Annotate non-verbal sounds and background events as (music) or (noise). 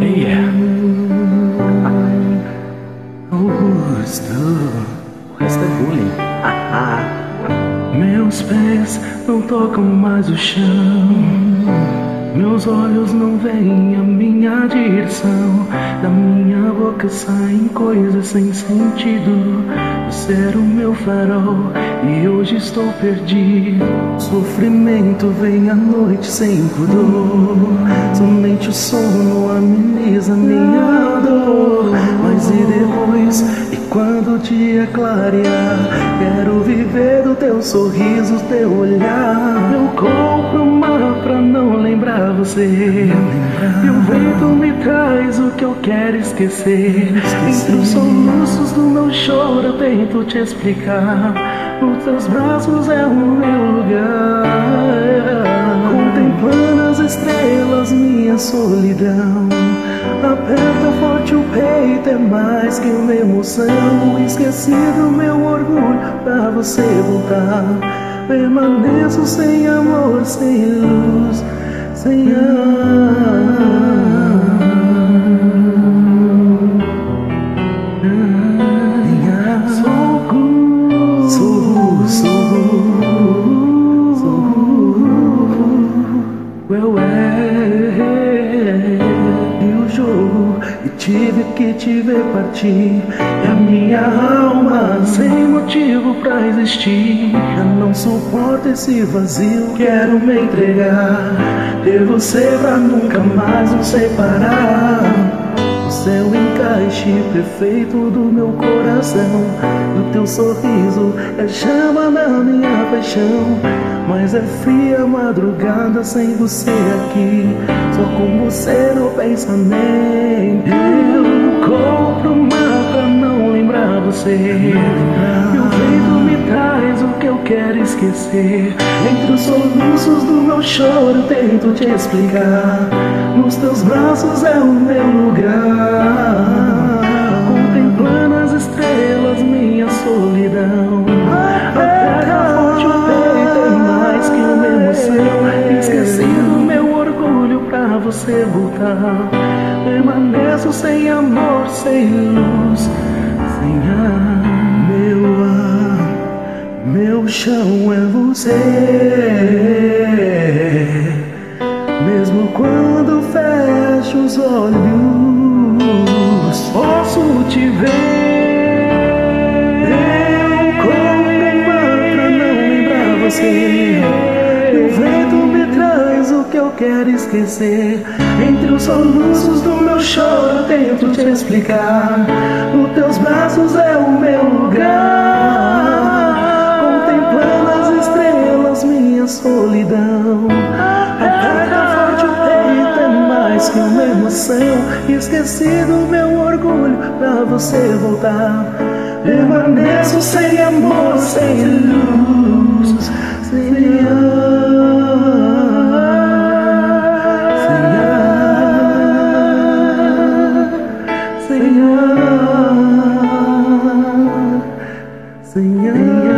Yeah. Augusto, (laughs) o resto é bullying. (laughs) Meus pés não tocam mais o chão. Meus olhos não veem a minha direção. Da minha boca saem coisas sem sentido. Você era o meu farol e hoje estou perdido. Sofrimento vem à noite sem pudor. O sono ameniza minha dor. Mas e depois? E quando o dia clarear? Quero viver do teu sorriso, teu olhar. Eu compro mar pra não lembrar você. E o vento me traz o que eu quero esquecer. Entre os soluços do meu choro eu tento te explicar. Nos teus braços é o meu lugar. As estrelas, minha solidão. Aperta forte o peito, é mais que uma emoção. Esqueci do meu orgulho pra você voltar. Permaneço sem amor, sem luz, sem ar. Sou sou, sou, Eu errei o jogo e tive que te ver partir. E a minha alma sem motivo pra existir. Eu não suporto esse vazio, quero me entregar. Ter você pra nunca mais nos separar. O encaixe perfeito do meu coração. O teu sorriso é chama na minha paixão. Mas é fria madrugada sem você aqui. Só com você no pensamento. Eu compro um mar pra não lembrar você. E o vento me traz o que eu quero esquecer. Entre os soluços do meu choro, tento te explicar. Nos teus braços é o meu Permaneço sem amor, sem luz, sem ar. Meu ar, meu chão é você. Mesmo quando fecho os olhos, posso te ver. Eu compro mar pra não lembrar você. O vento me traz o que eu quero esquecer. Entre os soluços do meu choro, tento te explicar. Nos teus braços é o meu lugar. Contemplando as estrelas, minha solidão. Aperta forte o peito, é mais que uma emoção. Esqueci do meu orgulho pra você voltar. Permaneço sem amor, sem luz, sem. Seigneur, Seigneur.